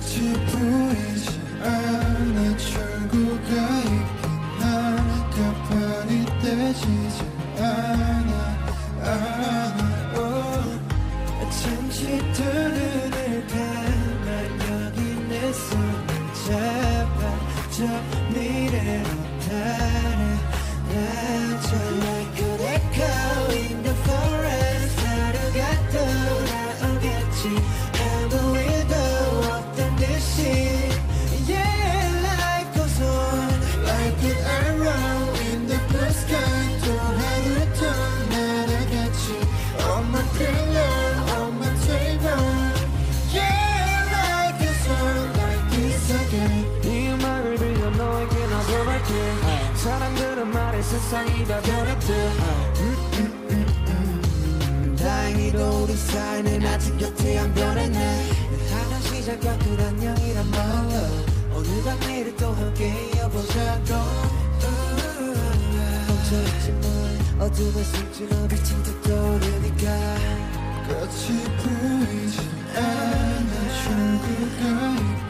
끝이 보이지 않아 출구가 있긴 하니까 발이 떼지지 않아. 잡아. 저 미래로 달아나죠 Like 세상이 다 변했대. 다행히도 우리 사이는 아직 곁에 안 변했네. 하나 시작과 끝 안녕이란 말 오늘 밤 내일 또 함께 이어보자고. 멈춰있지만 어둠에 숨지마 빛은 또 떠오르니까. 끝이 보이지 않아 출구가